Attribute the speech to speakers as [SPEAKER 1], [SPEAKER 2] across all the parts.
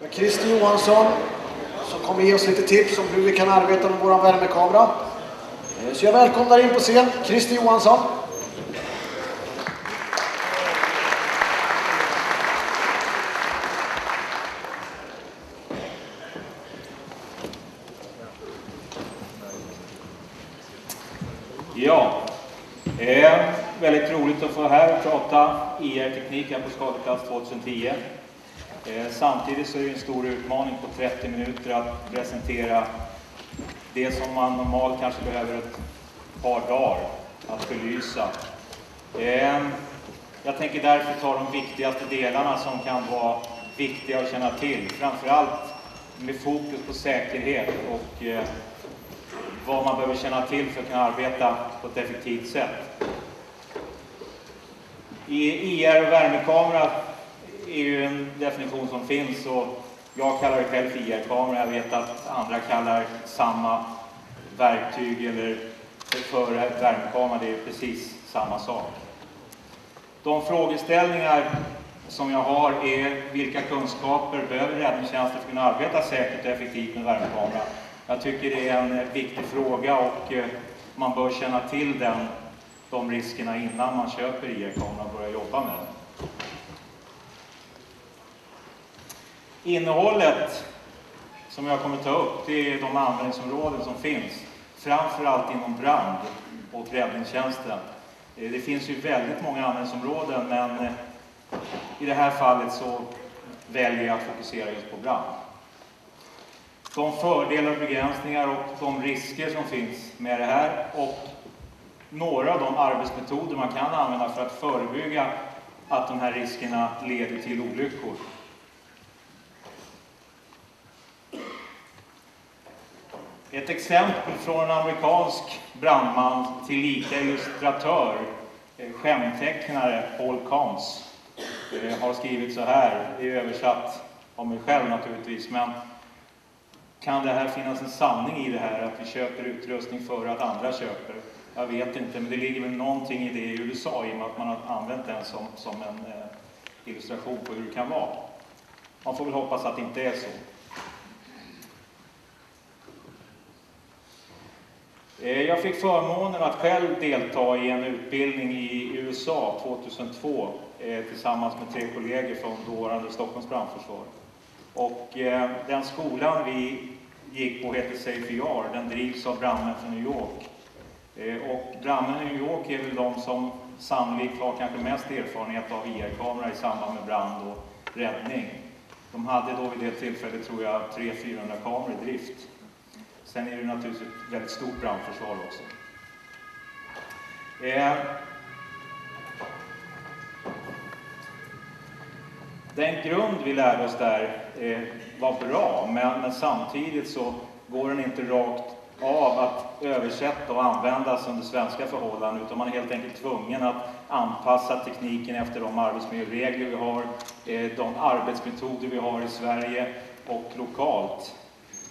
[SPEAKER 1] med Christer Johansson som kommer ge oss lite tips om hur vi kan arbeta med vår värmekamera. Eh, så jag välkomnar in på scen Christer Johansson.
[SPEAKER 2] Ja, eh, väldigt roligt att få vara här och prata e IR-teknik här på Skadeplats 2010. Eh, samtidigt så är det en stor utmaning på 30 minuter att presentera det som man normalt kanske behöver ett par dagar att belysa. Ehm, jag tänker därför ta de viktigaste delarna som kan vara viktiga att känna till. Framförallt med fokus på säkerhet och eh, vad man behöver känna till för att kunna arbeta på ett effektivt sätt. I IR och värmekamera är ju en definition som finns och jag kallar det själv för IR-kamera. Jag vet att andra kallar samma verktyg eller för värmekamera, det är precis samma sak. De frågeställningar som jag har är vilka kunskaper behöver räddningstjänsten för att kunna arbeta säkert och effektivt med värmekamera? Jag tycker det är en viktig fråga och eh, man bör känna till den, de riskerna innan man köper IR-kamera och börjar jobba med den. Innehållet som jag kommer ta upp, det är de användningsområden som finns, framförallt inom brand och räddningstjänsten. Eh, det finns ju väldigt många användningsområden, men eh, i det här fallet så väljer jag att fokusera just på brand. De fördelar och begränsningar och de risker som finns med det här och några av de arbetsmetoder man kan använda för att förebygga att de här riskerna leder till olyckor. Ett exempel från en amerikansk brandman tillika illustratör, skämtecknare Paul Kahns, eh, har skrivit så här, det är översatt av mig själv naturligtvis, men kan det här finnas en sanning i det här att vi köper utrustning före att andra köper? Jag vet inte, men det ligger väl någonting i det i USA i och med att man har använt den som, som en eh, illustration på hur det kan vara. Man får väl hoppas att det inte är så. Eh, jag fick förmånen att själv delta i en utbildning i USA 2002 eh, tillsammans med tre kollegor från dåvarande Stockholms brandförsvar. Och eh, den skolan vi gick på heter Safe ER, den drivs av brandmän från New York. Och brandmän i New York är väl de som sannolikt har kanske mest erfarenhet av e IR-kamera i samband med brand och räddning. De hade då vid det tillfället, tror jag, 300-400 kameror i drift. Sen är det naturligtvis ett väldigt stort brandförsvar också. Eh, den grund vi lärde oss där eh, var bra, men, men, samtidigt så går den inte rakt av att översätta och användas under svenska förhållanden, utan man är helt enkelt tvungen att anpassa tekniken efter de arbetsmiljöregler vi har, eh, de arbetsmetoder vi har i Sverige och lokalt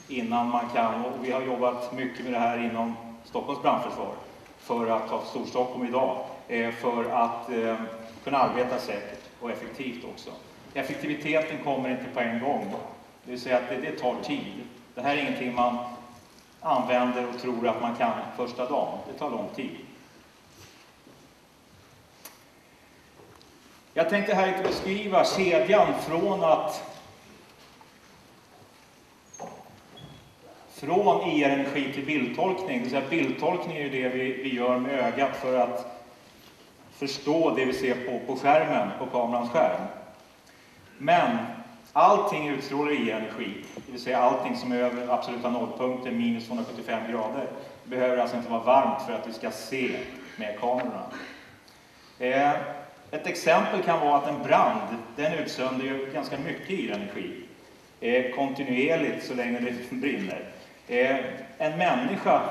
[SPEAKER 2] innan man kan, och vi har jobbat mycket med det här inom Stockholms brandförsvar för att ta Storstockholm idag, eh, för att eh, kunna arbeta säkert och effektivt också. Effektiviteten kommer inte på en gång, det vill säga att det, det tar tid. Det här är ingenting man använder och tror att man kan första dagen, det tar lång tid. Jag tänkte här inte beskriva kedjan från att från IR-energi till bildtolkning. Det vill säga bildtolkning är ju det vi, vi gör med ögat för att förstå det vi ser på, på skärmen, på kamerans skärm. Men allting utstrålar IR-energi, det vill säga allting som är över absoluta nollpunkten, minus 275 grader, behöver alltså inte vara varmt för att vi ska se med kamerorna. Eh, ett exempel kan vara att en brand, den utsöndrar ju ganska mycket IR-energi eh, kontinuerligt så länge det brinner. Eh, en människa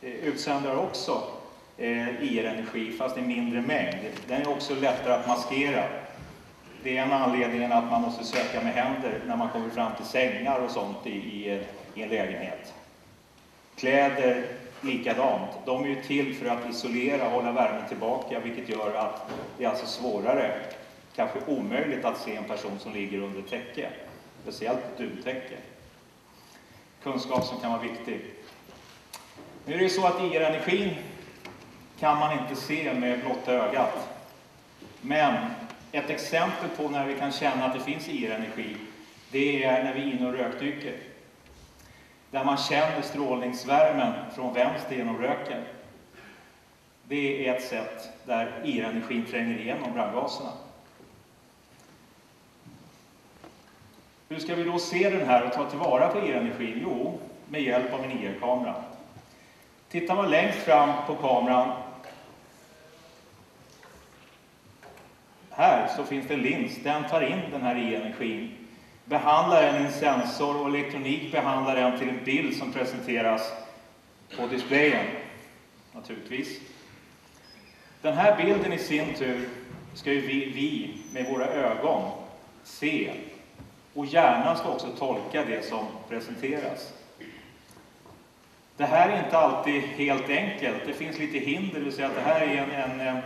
[SPEAKER 2] eh, utsöndrar också eh, IR-energi, fast i mindre mängd. Den är också lättare att maskera. Det är en anledning att man måste söka med händer när man kommer fram till sängar och sånt i, i, i en lägenhet. Kläder likadant. De är ju till för att isolera och hålla värmen tillbaka, vilket gör att det är alltså svårare, kanske omöjligt, att se en person som ligger under täcke. speciellt ett duvtäcke. Kunskap som kan vara viktig. Nu är det ju så att IR-energin kan man inte se med blotta ögat. Men ett exempel på när vi kan känna att det finns IR-energi, det är när vi är inne och rökdyker. Där man känner strålningsvärmen från vänster genom röken. Det är ett sätt där IR-energin tränger igenom brandgaserna. Hur ska vi då se den här och ta tillvara på IR-energin? Jo, med hjälp av en IR-kamera. Tittar man längst fram på kameran här så finns det en lins. Den tar in den här e-energin, behandlar den i en sensor och elektronik behandlar den till en bild som presenteras på displayen, naturligtvis. Den här bilden i sin tur ska ju vi, vi med våra ögon se och hjärnan ska också tolka det som presenteras. Det här är inte alltid helt enkelt. Det finns lite hinder, det vill säga att det här är en, en eh,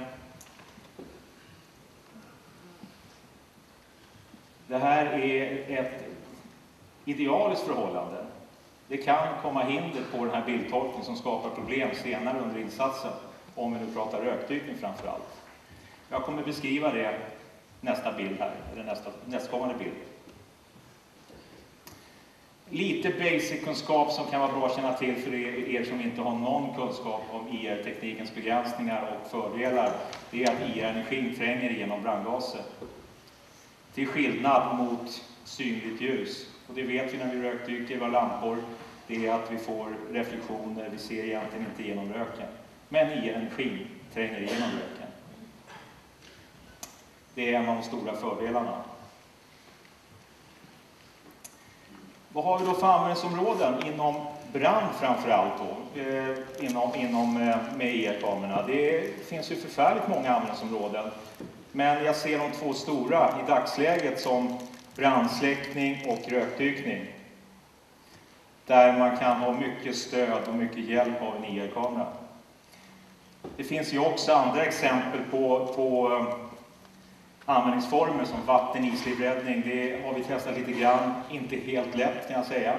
[SPEAKER 2] Det här är ett idealiskt förhållande. Det kan komma hinder på den här bildtolkningen som skapar problem senare under insatsen, om vi nu pratar rökdykning framför allt. Jag kommer beskriva det nästa bild här, eller nästa, nästkommande bild. Lite basic-kunskap som kan vara bra att känna till för er som inte har någon kunskap om IR-teknikens begränsningar och fördelar, det är att IR-energin tränger igenom brandgaser. Till skillnad mot synligt ljus. Och det vet vi när vi rökdyker i våra lampor, det är att vi får reflektioner, vi ser egentligen inte genom röken. Men IR-energin tränger igenom röken. Det är en av de stora fördelarna. Vad har vi då för användningsområden inom brand framför allt då, eh, inom, inom, eh, med e-kamerorna? Det finns ju förfärligt många användningsområden. Men jag ser de två stora i dagsläget som brandsläckning och rökdykning. Där man kan ha mycket stöd och mycket hjälp av en IR-kamera. Det finns ju också andra exempel på, på eh, användningsformer som vatten islivräddning. Det har vi testat lite grann. Inte helt lätt kan jag säga.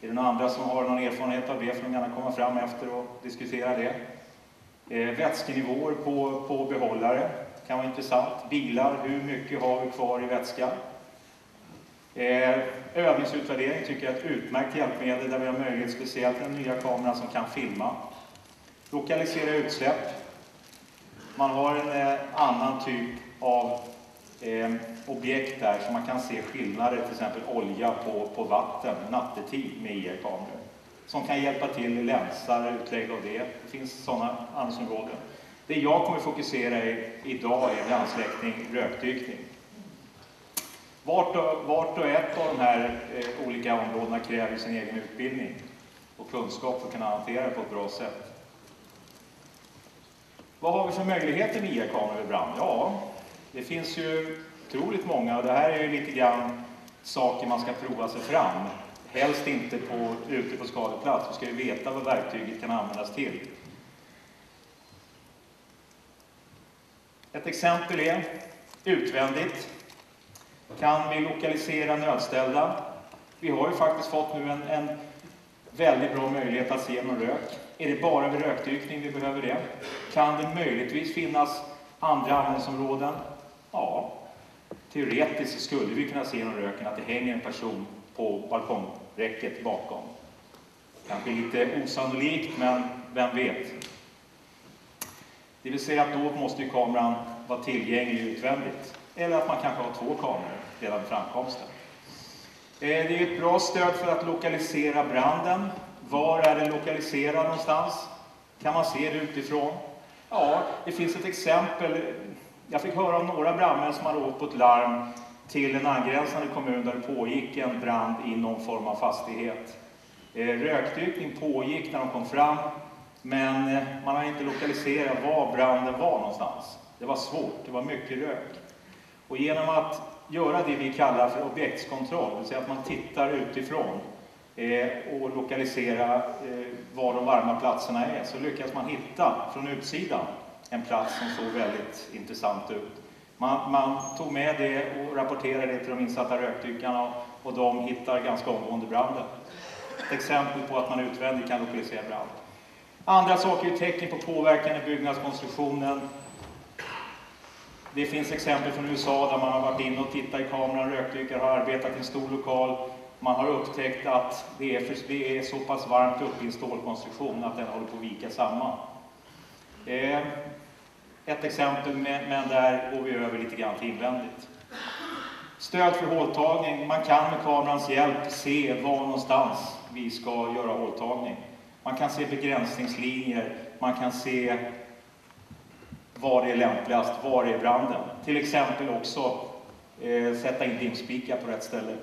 [SPEAKER 2] Är det några andra som har någon erfarenhet av det får de gärna komma fram efter och diskutera det. Eh, vätskenivåer på, på behållare kan vara intressant. Bilar, hur mycket har vi kvar i vätska? Eh, övningsutvärdering tycker jag är ett utmärkt hjälpmedel där vi har möjlighet, speciellt den nya kameran som kan filma. Lokalisera utsläpp. Man har en eh, annan typ av eh, objekt där så man kan se skillnader, till exempel olja på, på vatten nattetid med IR-kameror. Som kan hjälpa till i länsar, utlägg av det. Det finns sådana användningsområden. Det jag kommer fokusera i idag är brandsläckning, rökdykning. Vart och, vart och ett av de här eh, olika områdena kräver sin egen utbildning och kunskap för att kunna hantera det på ett bra sätt. Vad har vi för möjligheter med IR-kameror vid brand? Ja, det finns ju otroligt många och det här är ju lite grann saker man ska prova sig fram. Helst inte på, ute på skadeplats, vi ska ju veta vad verktyget kan användas till. Ett exempel är utvändigt. Kan vi lokalisera nödställda? Vi har ju faktiskt fått nu en, en väldigt bra möjlighet att se genom rök. Är det bara vid rökdykning vi behöver det? Kan det möjligtvis finnas andra användningsområden? Ja, teoretiskt så skulle vi kunna se genom röken att det hänger en person på balkongräcket bakom. Kanske lite osannolikt, men vem vet? Det vill säga att då måste ju kameran vara tillgänglig utvändigt. Eller att man kanske har två kameror redan vid framkomsten. Eh, det är ett bra stöd för att lokalisera branden. Var är den lokaliserad någonstans? Kan man se det utifrån? Ja, det finns ett exempel. Jag fick höra om några brandmän som hade åkt på ett larm till en angränsande kommun där det pågick en brand i någon form av fastighet. Eh, rökdykning pågick när de kom fram. Men eh, man har inte lokaliserat var branden var någonstans. Det var svårt, det var mycket rök. Och genom att göra det vi kallar för objektskontroll, det vill säga att man tittar utifrån eh, och lokalisera var de varma platserna är, så lyckas man hitta från utsidan en plats som såg väldigt intressant ut. Man, man, tog med det och rapporterade det till de insatta rökdykarna och de hittar ganska omgående branden. Ett exempel på att man utvändigt kan lokalisera brand. Andra saker är tecken på påverkan i byggnadskonstruktionen. Det finns exempel från USA där man har varit inne och tittat i kameran, rökdykare har arbetat i en stor lokal. Man har upptäckt att det är, för, det är så pass varmt uppe i en stålkonstruktion att den håller på att vika samman. Eh, ett exempel, men där går vi över lite grann till invändigt. Stöd för håltagning. Man kan med kamerans hjälp se var någonstans vi ska göra håltagning. Man kan se begränsningslinjer, man kan se var det är lämpligast, var är branden. Till exempel också eh, sätta in dimspikar på rätt ställe.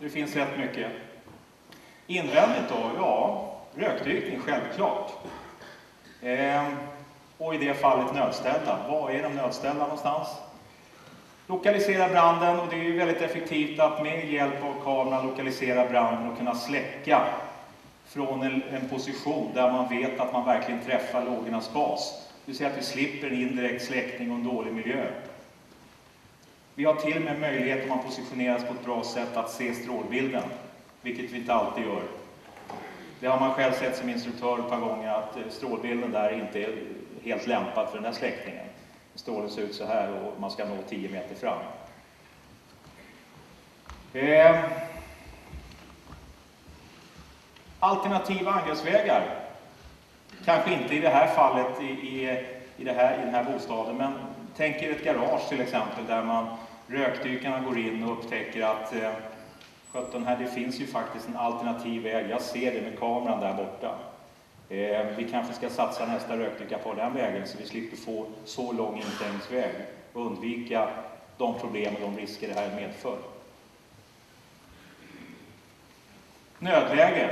[SPEAKER 2] Det finns rätt mycket. Invändigt då? Ja, rökdykning, självklart. Eh, och i det fallet nödställda. Var är de nödställda någonstans? Lokalisera branden och det är ju väldigt effektivt att med hjälp av kameran lokalisera branden och kunna släcka från en, en, position där man vet att man verkligen träffar lågornas bas. Det vill säga att vi slipper en indirekt släckning och en dålig miljö. Vi har till och med möjlighet, om man positioneras på ett bra sätt, att se strålbilden, vilket vi inte alltid gör. Det har man själv sett som instruktör ett par gånger, att eh, strålbilden där inte är helt lämpad för den här släckningen. Strålen ser ut så här och man ska nå 10 meter fram. Eh. Alternativa angreppsvägar. Kanske inte i det här fallet i, i, i, det här, i den här bostaden, men tänk er ett garage till exempel där man rökdykarna går in och upptäcker att eh, 17 här, det finns ju faktiskt en alternativ väg. Jag ser det med kameran där borta. Eh, vi kanske ska satsa nästa rökdyka på den vägen så vi slipper få så lång inträngningsväg och undvika de problem och de risker det här medför. Nödläge.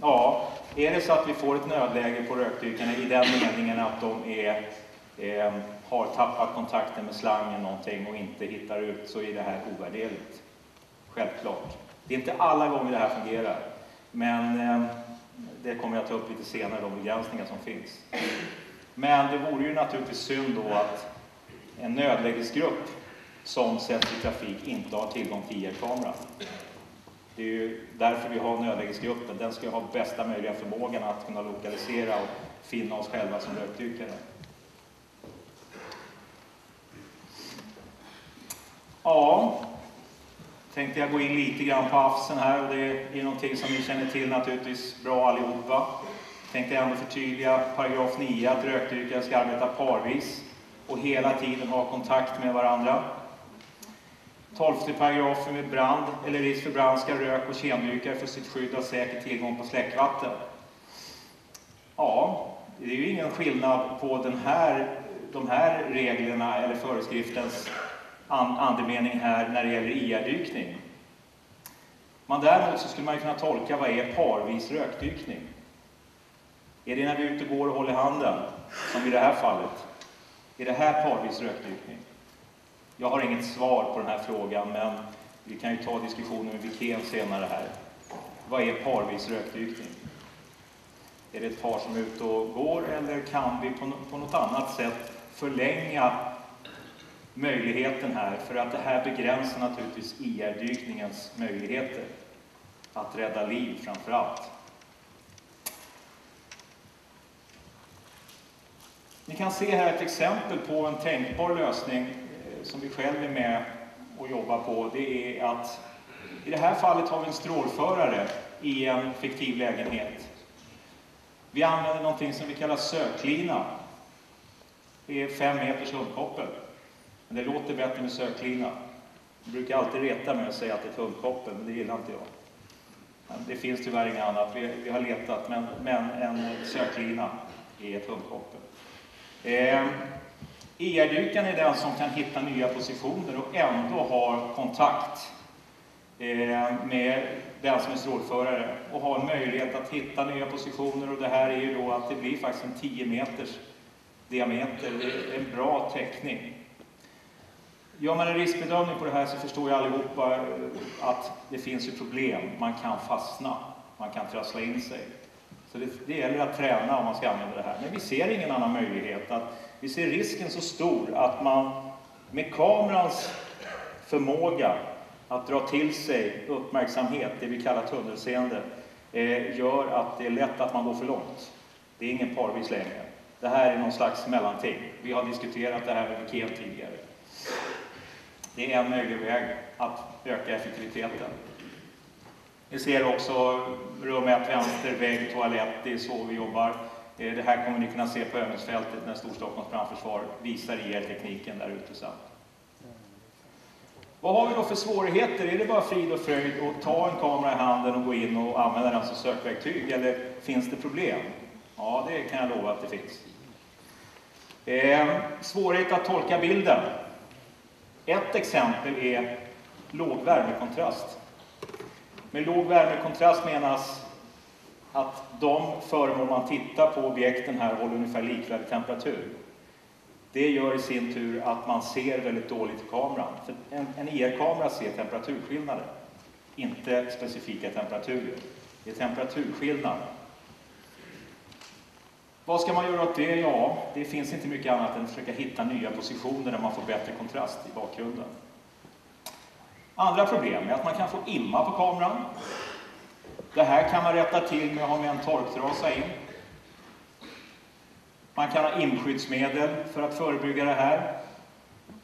[SPEAKER 2] Ja, är det så att vi får ett nödläge på rökdykarna i den meningen att de är, eh, har tappat kontakten med slangen någonting och inte hittar ut så är det här ovärderligt. Självklart. Det är inte alla gånger det här fungerar, men eh, det kommer jag ta upp lite senare, de begränsningar som finns. Men det vore ju naturligtvis synd då att en nödlägesgrupp som sätts i trafik inte har tillgång till IR-kamera. Det är ju därför vi har nödlägesgruppen. Den ska ha bästa möjliga förmågan att kunna lokalisera och finna oss själva som rökdykare. Ja, tänkte jag gå in lite grann på AFSen här och det är någonting som ni känner till naturligtvis bra allihopa. Tänkte jag ändå förtydliga paragraf 9 att rökdykare ska arbeta parvis och hela tiden ha kontakt med varandra. 12 paragrafen med brand eller risk för brand ska rök och kemdykare för sitt skydd ha säker tillgång på släckvatten. Ja, det är ju ingen skillnad på den här, de här reglerna eller föreskriftens andemening här när det gäller IR-dykning. Men däremot så skulle man kunna tolka vad är parvis rökdykning? Är det när vi är ute och går och håller handen, som i det här fallet? Är det här parvis rökdykning? Jag har inget svar på den här frågan, men vi kan ju ta diskussionen med Wikén senare här. Vad är parvis rökdykning? Är det ett par som är ute och går eller kan vi på något annat sätt förlänga möjligheten här, för att det här begränsar naturligtvis IR-dykningens möjligheter att rädda liv framför allt. Ni kan se här ett exempel på en tänkbar lösning eh, som vi själv är med och jobbar på. Det är att i det här fallet har vi en strålförare i en fiktiv lägenhet. Vi använder någonting som vi kallar söklina. Det är fem meters hundkoppel. Men det låter bättre med söklina. De brukar alltid reta mig och säga att det är tunnkoppel, men det gillar inte jag. Det finns tyvärr inget annat. Vi, vi har letat, men, men en söklina är ett hundkoppel. Eh, ER-dykaren är den som kan hitta nya positioner och ändå ha kontakt eh, med den som är strålförare och har möjlighet att hitta nya positioner och det här är ju då att det blir faktiskt en 10 meters diameter. Det är en bra täckning. Gör man en riskbedömning på det här så förstår ju allihopa eh, att det finns ju problem. Man kan fastna, man kan trassla in sig. Så det, det gäller att träna om man ska använda det här. Men vi ser ingen annan möjlighet. Att, vi ser risken så stor att man med kamerans förmåga att dra till sig uppmärksamhet, det vi kallar tunnelseende, eh, gör att det är lätt att man går för långt. Det är ingen parvis längre. Det här är någon slags mellanting. Vi har diskuterat det här med Wiken tidigare. Det är en möjlig väg att öka effektiviteten. Ni ser också rum 1 vänster, vägg, toalett. Det är så vi jobbar. Eh, det här kommer ni kunna se på övningsfältet när Storstockholms brandförsvar visar er tekniken där ute sen. Vad har vi då för svårigheter? Är det bara frid och fröjd att ta en kamera i handen och gå in och använda den som sökverktyg? Eller finns det problem? Ja, det kan jag lova att det finns. Eh, svårighet att tolka bilden. Ett exempel är låg värmekontrast. Med låg värmekontrast menas att de föremål man tittar på objekten här håller ungefär likvärdig temperatur. Det gör i sin tur att man ser väldigt dåligt i kameran. För en, en IR-kamera ser temperaturskillnader, inte specifika temperaturer. Det är temperaturskillnad. Vad ska man göra åt det? Ja, det finns inte mycket annat än att försöka hitta nya positioner där man får bättre kontrast i bakgrunden. Andra problem är att man kan få imma på kameran. Det här kan man rätta till med att ha med en torktrasa in. Man kan ha imskyddsmedel för att förebygga det här.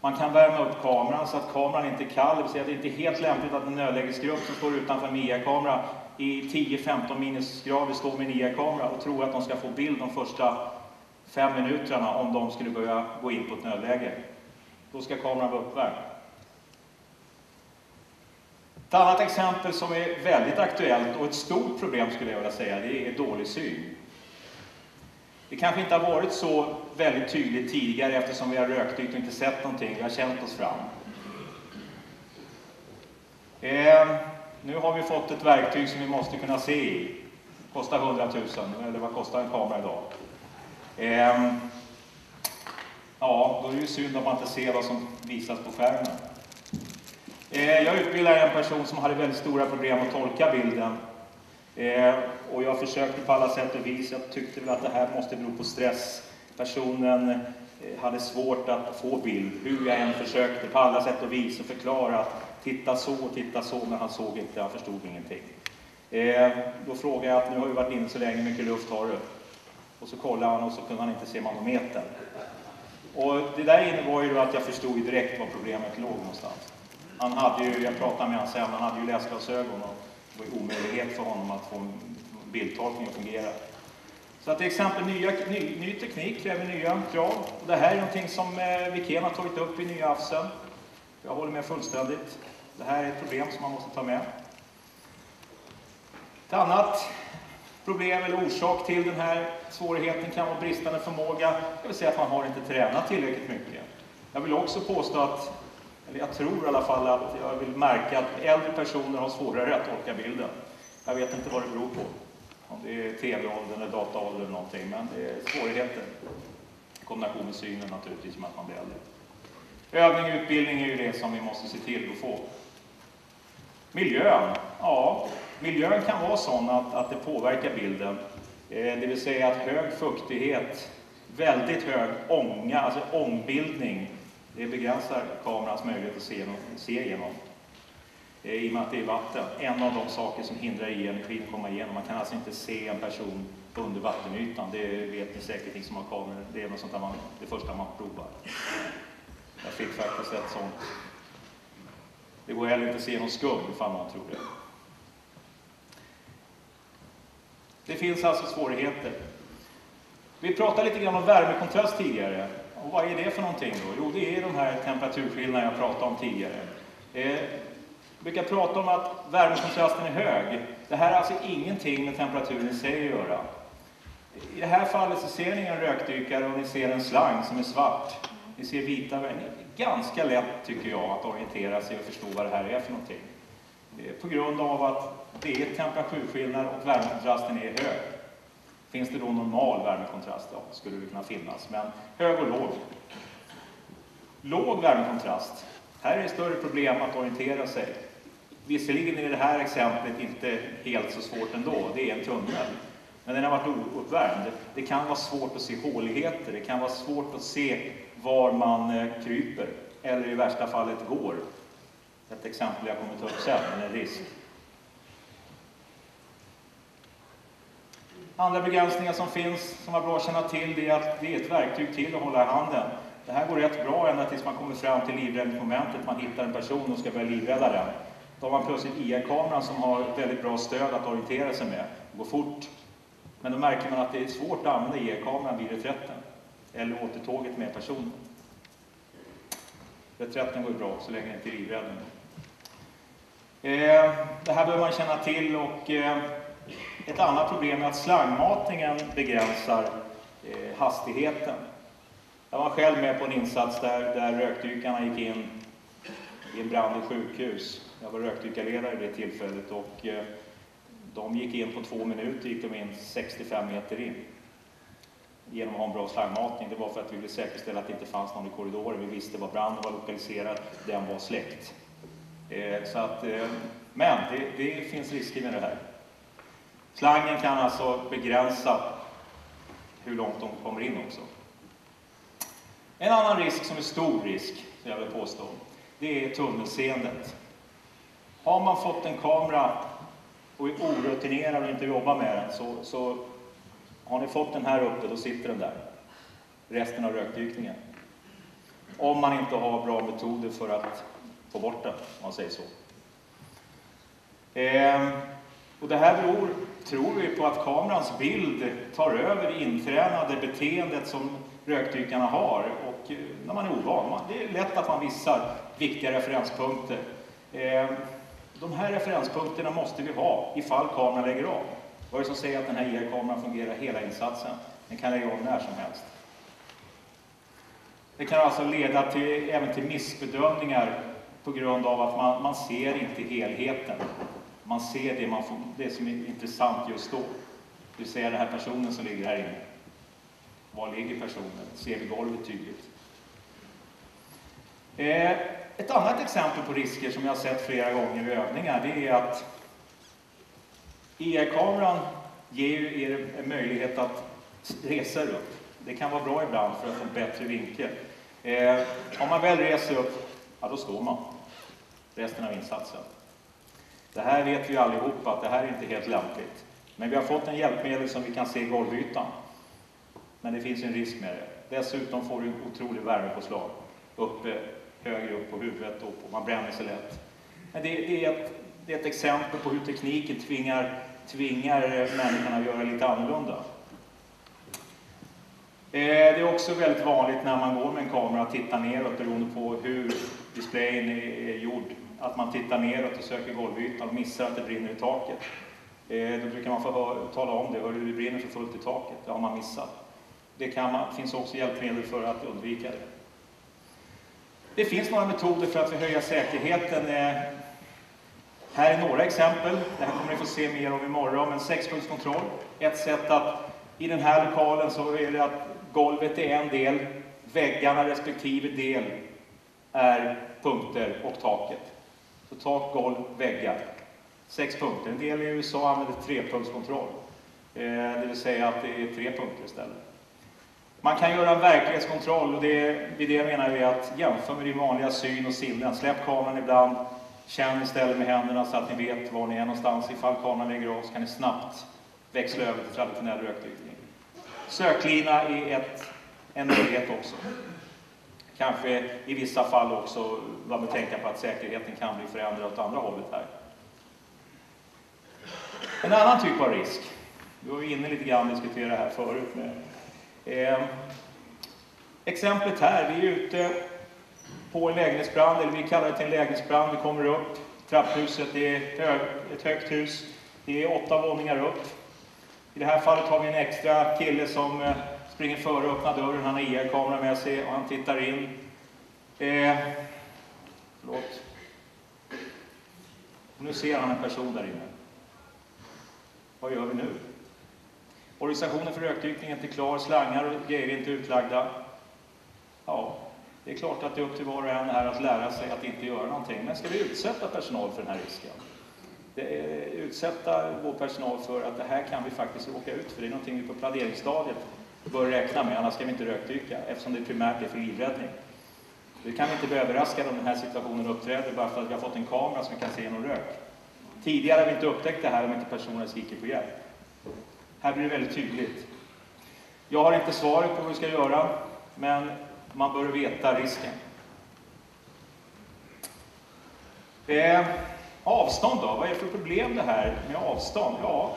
[SPEAKER 2] Man kan värma upp kameran så att kameran inte är kall, det vill säga det är inte helt lämpligt att en nödlägesgrupp som står utanför en IA-kamera i 10-15 minusgrader står med en IA-kamera och tror att de ska få bild de första fem minuterna om de skulle börja gå in på ett nödläge. Då ska kameran vara uppvärmd. Ett annat exempel som är väldigt aktuellt och ett stort problem skulle jag vilja säga, det är dålig syn. Det kanske inte har varit så väldigt tydligt tidigare eftersom vi har rökdykt och inte sett någonting, vi har känt oss fram. Eh, nu har vi fått ett verktyg som vi måste kunna se i. Kostar 100 000, eller vad kostar en kamera idag? Ehm, ja, då är det ju synd om man inte ser vad som visas på skärmen. Ehm, jag utbildade en person som hade väldigt stora problem att tolka bilden. Ehm, och jag försökte på alla sätt och vis. Jag tyckte väl att det här måste bero på stress. Personen eh, hade svårt att få bild, hur jag än försökte på alla sätt och vis och förklara att titta så och titta så, men han såg inte, han förstod ingenting. Eh, då frågade jag att nu har vi varit inne så länge, hur mycket luft har du? Och så kollade han och så kunde han inte se manometern. Och det där innebar ju att jag förstod direkt var problemet låg någonstans. Han hade ju, jag pratade med honom sen, han hade ju läsglasögon och det var ju omöjlighet för honom att få bildtolkning att fungera. Så att till exempel nya, ny, ny teknik kräver nya krav. Och det här är någonting som eh, har tagit upp i nya AFSen. Jag håller med fullständigt. Det här är ett problem som man måste ta med. Ett annat problem eller orsak till den här svårigheten kan vara bristande förmåga, det vill säga att man har inte tränat tillräckligt mycket. Jag vill också påstå att eller jag tror i alla fall att jag vill märka att äldre personer har svårare att tolka bilden. Jag vet inte vad det beror på. Om det är tv-åldern eller dataåldern eller någonting, men det är svårigheter. I kombination med synen naturligtvis, med att man blir äldre. Övning och utbildning är ju det som vi måste se till att få. Miljön, ja, miljön kan vara sån att, att det påverkar bilden. Eh, det vill säga att hög fuktighet, väldigt hög ånga, alltså ångbildning, det begränsar kamerans möjlighet att se, se igenom. Eh, I och med att det är vatten. En av de saker som hindrar energin att komma igenom. Man kan alltså inte se en person under vattenytan. Det vet ni säkert ni som har kameror. Det är något sånt man, det första man provar. Jag fick faktiskt ett sånt. Det går heller inte att se någon skum ifall man tror det. Det finns alltså svårigheter. Vi pratade lite grann om värmekontrast tidigare. Och vad är det för någonting då? Jo, det är de här temperaturskillnaderna jag pratade om tidigare. Eh, jag brukar prata om att värmekontrasten är hög. Det här har alltså ingenting med temperaturen i sig att göra. I det här fallet så ser ni en rökdykare och ni ser en slang som är svart. Ni ser vita väggar. Det är ganska lätt, tycker jag, att orientera sig och förstå vad det här är för någonting. På grund av att det är temperaturskillnad och värmekontrasten är hög. Finns det då normal värmekontrast? Ja, skulle det kunna finnas, men hög och låg. Låg värmekontrast. Här är det större problem att orientera sig. Visserligen är det här exemplet inte helt så svårt ändå, det är en tunnel. Men den har varit ouppvärmd. Det kan vara svårt att se håligheter, det kan vara svårt att se var man eh, kryper, eller i värsta fallet går. Ett exempel jag kommer ta upp sen, men en risk. Andra begränsningar som finns, som var bra att känna till, det är att det är ett verktyg till att hålla i handen. Det här går rätt bra ända tills man kommer fram till livräddningsmomentet, man hittar en person och ska börja livrädda den. Då har man plötsligt IR-kameran som har väldigt bra stöd att orientera sig med. Det går fort. Men då märker man att det är svårt att använda IR-kameran vid reträtten, eller återtåget med personen. Reträtten går bra så länge det inte är livräddning. Eh, det här behöver man känna till och eh, ett annat problem är att slangmatningen begränsar eh, hastigheten. Jag var själv med på en insats där, där rökdykarna gick in i en brand i sjukhus. Jag var rökdykarledare vid det tillfället och eh, de gick in på två minuter, gick de in 65 meter in. Genom att ha en bra slangmatning. Det var för att vi ville säkerställa att det inte fanns någon i korridoren. Vi visste var branden var lokaliserad, den var släckt. Eh, så att, eh, men det, det finns risker med det här. Slangen kan alltså begränsa hur långt de kommer in också. En annan risk som är stor risk, som jag vill påstå, det är tunnelseendet. Har man fått en kamera och är orutinerad och inte jobbar med den, så, så har ni fått den här uppe, då sitter den där. Resten av rökdykningen. Om man inte har bra metoder för att få bort den, om man säger så. Ehm, och det här beror, tror vi, på att kamerans bild tar över det intränade beteendet som rökdykarna har. Och eh, när man är ovan, det är lätt att man missar viktiga referenspunkter. Ehm, de här referenspunkterna måste vi ha ifall kameran lägger av. Vad är det som säger att den här IR-kameran fungerar hela insatsen? Den kan lägga av när som helst. Det kan alltså leda till, även till missbedömningar på grund av att man, man ser inte helheten. Man ser det, man får, det som är intressant just då. Det vill säga den här personen som ligger här inne. Var ligger personen? Ser vi golvet tydligt? Eh, ett annat exempel på risker som jag har sett flera gånger i övningar, det är att IR-kameran ger er en möjlighet att resa er upp. Det kan vara bra ibland för att få en bättre vinkel. Eh, om man väl reser upp, ja då står man resten av insatsen. Det här vet vi allihopa att det här är inte helt lämpligt. Men vi har fått en hjälpmedel som vi kan se golvytan. Men det finns en risk med det. Dessutom får du en otrolig värmepåslag uppe, högre upp på huvudet och man bränner sig lätt. Men det, det, är ett, det är ett exempel på hur tekniken tvingar, tvingar människan att göra lite annorlunda. Eh, det är också väldigt vanligt när man går med en kamera att titta neråt beroende på hur displayen är gjord att man tittar neråt och söker golvytan och missar att det brinner i taket. Eh, då brukar man få höra, tala om det. Hör det brinner för fullt i taket. Det har man missat. Det kan man, finns också hjälpmedel för att undvika det. Det finns några metoder för att höja säkerheten. Eh, här är några exempel. Det här kommer ni få se mer om imorgon. Men sexpunktskontroll. Ett sätt att i den här lokalen så är det att golvet är en del, väggarna respektive del är punkter och taket. Så tak, golv, väggar. Sex punkter. En del i USA använder trepunktskontroll. Eh, det vill säga att det är tre punkter istället. Man kan göra en verklighetskontroll och det, vid det menar vi att jämför med din vanliga syn och sinnen. Släpp kameran ibland, känn istället med händerna så att ni vet var ni är någonstans. Ifall kameran lägger av så kan ni snabbt växla över till traditionell rökdykning. Söklina är ett, en möjlighet också kanske i vissa fall också vara med tänka på att säkerheten kan bli förändrad åt andra hållet här. En annan typ av risk, vi var inne lite grann och diskuterade det här förut med. Eh, exemplet här, vi är ute på en lägenhetsbrand, eller vi kallar det till en lägenhetsbrand, vi kommer upp, trapphuset det är hög, ett högt hus, det är åtta våningar upp. I det här fallet har vi en extra kille som eh, springer före och öppnar dörren. Han har e IR-kamera med sig och han tittar in. Eh, förlåt. Nu ser han en person där inne. Vad gör vi nu? Organisationen för rökdykning är inte klar, slangar och grejer är inte utlagda. Ja, det är klart att det är upp till var och en här att lära sig att inte göra någonting. Men ska vi utsätta personal för den här risken? utsätta vår personal för att det här kan vi faktiskt råka ut för. Det är någonting vi på planeringsstadiet bör räkna med, annars ska vi inte rökdyka eftersom det primärt är för livräddning. Vi kan inte bli överraskade om den här situationen uppträder bara för att vi har fått en kamera som kan se genom rök. Tidigare har vi inte upptäckt det här om inte personen skriker på hjälp. Här blir det väldigt tydligt. Jag har inte svaret på vad vi ska göra, men man bör veta risken. Eh, avstånd då? Vad är det för problem det här med avstånd? Ja,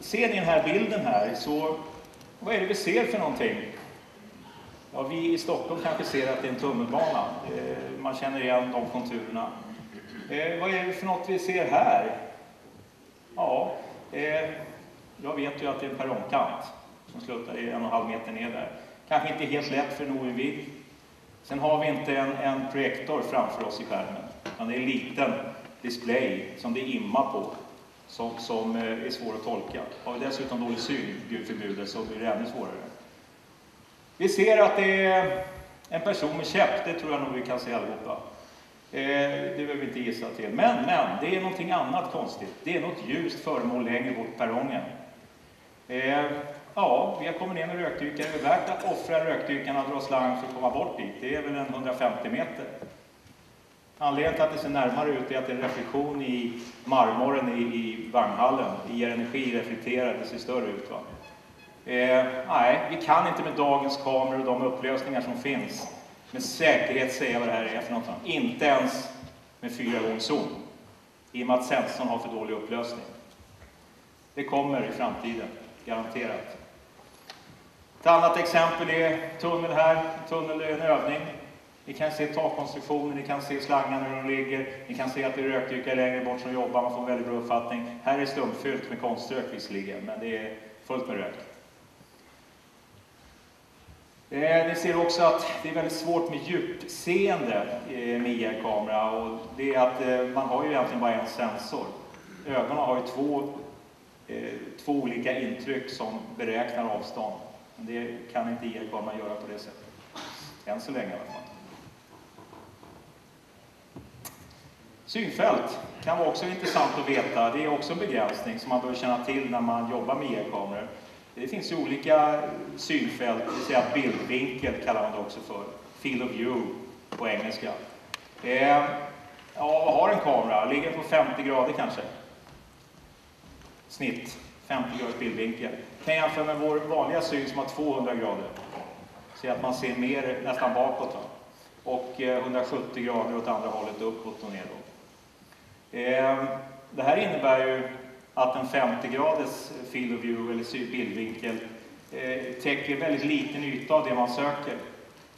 [SPEAKER 2] ser ni den här bilden här så vad är det vi ser för någonting? Ja, vi i Stockholm kanske ser att det är en tunnelbana. Eh, man känner igen de konturerna. Eh, vad är det för något vi ser här? Ja, eh, jag vet ju att det är en perrongkant som slutar i en och en halv meter ner där. Kanske inte helt lätt för en oinvigd. Sen har vi inte en, en projektor framför oss i skärmen, utan det är en liten display som det immar på, som, som eh, är svår att tolka. Har vi dessutom dålig syn, gud förbjude, så blir det ännu svårare. Vi ser att det är en person med käpp, det tror jag nog vi kan se allihopa. Eh, det behöver vi inte gissa till. Men, men, det är någonting annat konstigt. Det är något ljust föremål längre bort på perrongen. Eh, ja, vi har kommit ner med rökdykare. Är det värt att offra rökdykarna och dra slang för att komma bort dit? Det är väl en 150 meter. Anledningen till att det ser närmare ut är att det är reflektion i marmoren i, i vagnhallen. Det ger energi, reflekterar, det ser större ut. Va? Eh, nej, vi kan inte med dagens kameror och de upplösningar som finns med säkerhet säga vad det här är för något. Inte ens med fyra gånger zoom. I och med att sensorn har för dålig upplösning. Det kommer i framtiden, garanterat. Ett annat exempel är tunnel här. Tunnel är en övning. Ni kan se takkonstruktionen, ni kan se slangarna hur de ligger, ni kan se att det är rökdykare längre bort som jobbar, man får en väldigt bra uppfattning. Här är stumfyllt med konströk visserligen, men det är fullt med rök. Eh, ni ser också att det är väldigt svårt med djupseende eh, med IR-kamera och det är att eh, man har ju egentligen bara en sensor. Ögonen har ju två, eh, två olika intryck som beräknar avstånd. Men det kan inte e-kameran göra på det sättet. Än så länge i alla fall. Synfält kan vara också intressant att veta. Det är också en begränsning som man bör känna till när man jobbar med e-kameror. Det finns ju olika synfält, det vill säga bildvinkel kallar man det också för. Field of view på engelska. Eh, ja, vad har en kamera? Ligger på 50 grader kanske? Snitt, 50 graders bildvinkel. Kan jämföra med vår vanliga syn som har 200 grader. Så att man ser mer nästan bakåt. Då. Och eh, 170 grader åt andra hållet, uppåt och neråt. Ehm, det här innebär ju att en 50-graders field of view eller bildvinkel eh, täcker väldigt liten yta av det man söker.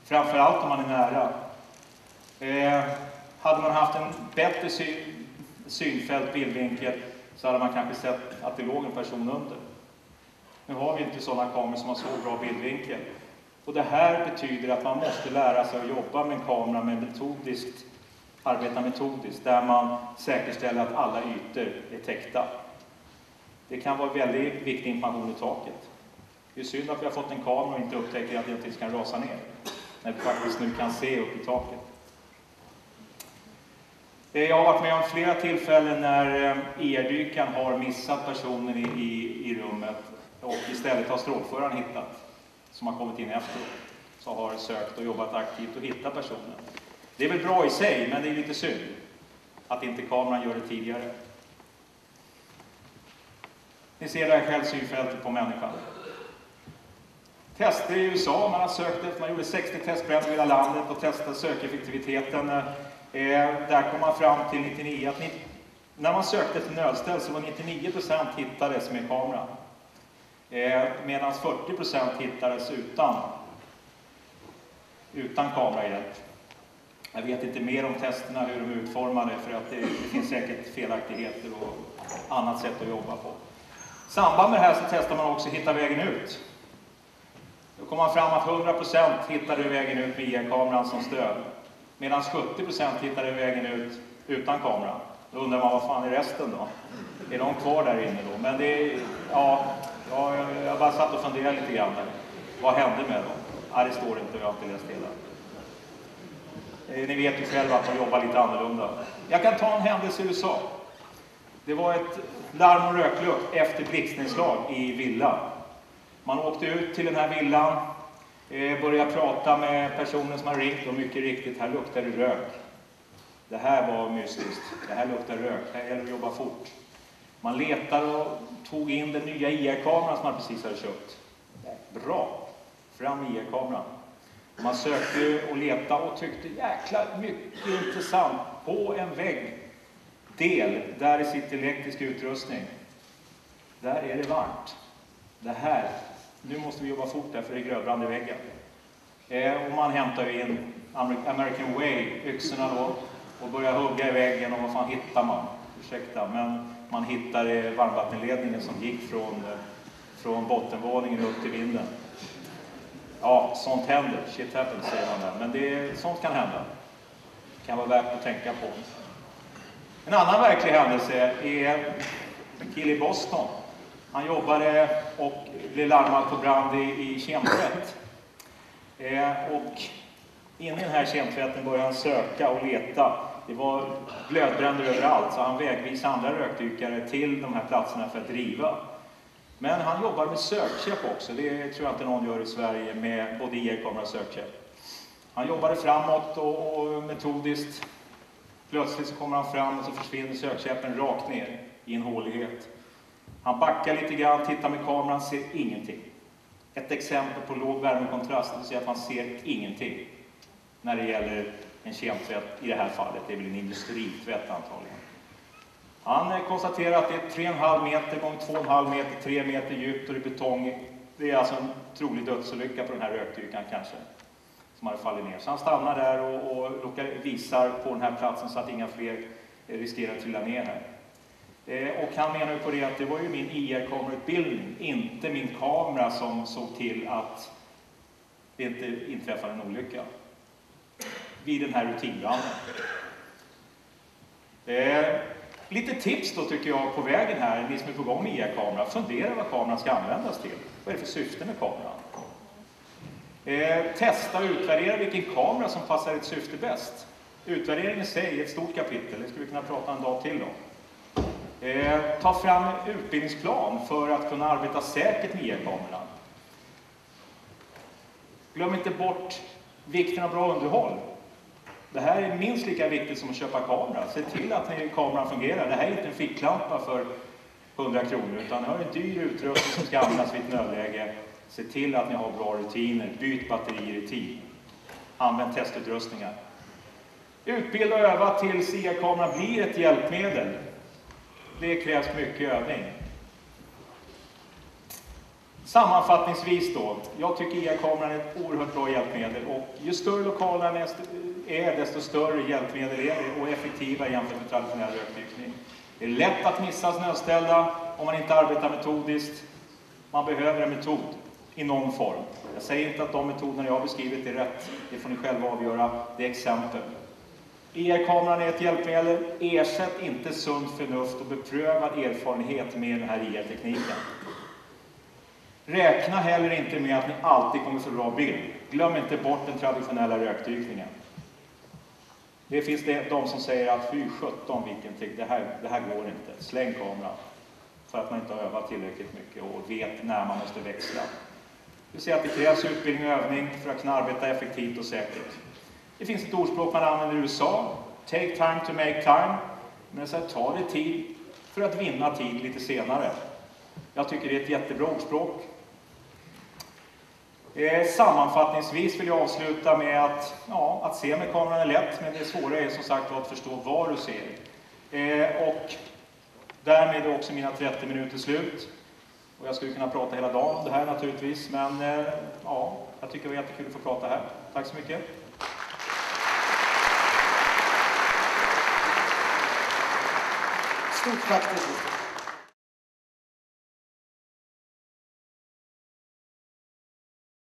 [SPEAKER 2] Framförallt om man är nära. Ehm, hade man haft en bättre synfält, bildvinkel, så hade man kanske sett att det låg en person under. Nu har vi inte sådana kameror som har så bra bildvinkel. Och det här betyder att man måste lära sig att jobba med en kamera med metodiskt, arbeta metodiskt, där man säkerställer att alla ytor är täckta. Det kan vara väldigt viktig information i taket. Det är synd att vi har fått en kamera och inte upptäcker att det kan rasa ner. När vi faktiskt nu kan se upp i taket. Eh, jag har varit med om flera tillfällen när eh, ER-dykaren har missat personen i, i, i rummet och istället har stråkföraren hittat, som har kommit in efteråt, så har sökt och jobbat aktivt och hittat personen. Det är väl bra i sig, men det är lite synd att inte kameran gör det tidigare. Ni ser det här självsynfältet på människan. Tester i USA, man har sökt efter, man gjorde 60 testbränder i hela landet och testade sökeffektiviteten. Eh, Eh, där kom man fram till 99 att ni, när man sökte till nödställ så var 99% hittades med kameran. Eh, Medan 40% hittades utan, utan kamerahjälp. Jag vet inte mer om testerna, hur de är utformade, för att det, det finns säkert felaktigheter och annat sätt att jobba på. I samband med det här så testar man också Hitta vägen ut. Då kom man fram att 100% hittade vägen ut med kameran som stöd. Medan 70% hittade vägen ut utan kamera. Då undrar man, vad fan är resten då? Är de kvar där inne då? Men det ja, ja jag bara satt och funderade lite grann. Vad hände med dem? Ja, det står inte, jag har inte läst hela. Eh, ni vet ju själva att de jobbar lite annorlunda. Jag kan ta en händelse i USA. Det var ett larm och röklukt efter blixtnedslag i villan. Man åkte ut till den här villan, eh, började prata med personen som har ringt och mycket riktigt, här luktar det rök. Det här var mystiskt. Det här luktar rök. Det här gäller att jobba fort. Man letade och tog in den nya IR-kameran som man precis hade köpt. Bra! Fram med IR-kameran. Man sökte och letade och tyckte jäkla mycket intressant på en väggdel där det sitter elektrisk utrustning. Där är det varmt. Det här, nu måste vi jobba fort där för det är grödbrand i väggen. Eh, och man hämtar ju in American Way, yxorna då, och börjar hugga i väggen och vad fan hittar man? Ursäkta, men man hittade eh, varmvattenledningen som gick från, eh, från bottenvåningen upp till vinden. Ja, sånt händer. Shit happens, säger man där. Men det, sånt kan hända. Det kan vara värt att tänka på. En annan verklig händelse är en kille i Boston. Han jobbade och blev larmad på brand i, i kemtvätt. Eh, och inne i den här kemtvätten började han söka och leta det var glödbränder överallt, så han vägvisade andra rökdykare till de här platserna för att driva. Men han jobbar med sökkäpp också, det tror jag inte någon gör i Sverige med både e-kamera och sökkäpp. Han jobbade framåt och, och metodiskt. Plötsligt så kommer han fram och så försvinner sökkäppen rakt ner i en hålighet. Han backar lite grann, tittar med kameran, ser ingenting. Ett exempel på låg värmekontrast, det vill säga att man ser ingenting när det gäller en kemtvätt i det här fallet. Det är väl en industritvätt antagligen. Han eh, konstaterar att det är 3,5 meter gånger 2,5 meter, 3 meter djupt och det är betong. Det är alltså en trolig dödsolycka på den här rökdykan, kanske, som hade fallit ner. Så han stannar där och, och visar på den här platsen så att inga fler eh, riskerar att trilla ner här. Eh, och han menar ju på det att det var ju min e IR-kamerautbildning, inte min kamera som såg till att det inte inträffade en olycka vid den här rutinbranden. Eh, lite tips då tycker jag på vägen här, ni som är på gång med e IR-kamera. Fundera vad kameran ska användas till. Vad är det för syfte med kameran? Eh, testa och utvärdera vilken kamera som passar ditt syfte bäst. Utvärdering i sig är ett stort kapitel, det skulle vi kunna prata en dag till om. Eh, ta fram utbildningsplan för att kunna arbeta säkert med e-kameran. Glöm inte bort vikten av bra underhåll. Det här är minst lika viktigt som att köpa kamera. Se till att kameran fungerar. Det här är inte en ficklampa för 100 kronor, utan ni har en dyr utrustning som ska användas vid ett nödläge. Se till att ni har bra rutiner. Byt batterier i tid. Använd testutrustningar. Utbilda och öva tills IA-kameran blir ett hjälpmedel. Det krävs mycket övning. Sammanfattningsvis då, jag tycker IA-kameran är ett oerhört bra hjälpmedel och ju större lokalerna är, desto större hjälpmedel är det och effektivare jämfört med traditionell rökdykning. Det är lätt att missa snöställda om man inte arbetar metodiskt. Man behöver en metod i någon form. Jag säger inte att de metoderna jag har beskrivit är rätt, det får ni själva avgöra, det är exempel. IR-kameran är ett hjälpmedel, ersätt inte sunt förnuft och beprövad erfarenhet med den här IR-tekniken. Räkna heller inte med att ni alltid kommer få bra bild. Glöm inte bort den traditionella rökdykningen. Det finns det, de som säger att fy sjutton vilken tid, det här, det här går inte. Släng kameran. För att man inte har övat tillräckligt mycket och vet när man måste växla. Vi ser att det krävs utbildning och övning för att kunna arbeta effektivt och säkert. Det finns ett ordspråk man använder i USA. Take time to make time. Men så här, ta det tid för att vinna tid lite senare. Jag tycker det är ett jättebra ordspråk. Eh, sammanfattningsvis vill jag avsluta med att, ja, att se med kameran är lätt, men det svåra är som sagt att förstå vad du ser. Eh, och därmed är också mina 30 minuter slut. Och jag skulle kunna prata hela dagen om det här naturligtvis, men eh, ja, jag tycker det var jättekul att få prata här. Tack så mycket.
[SPEAKER 1] Stort tack till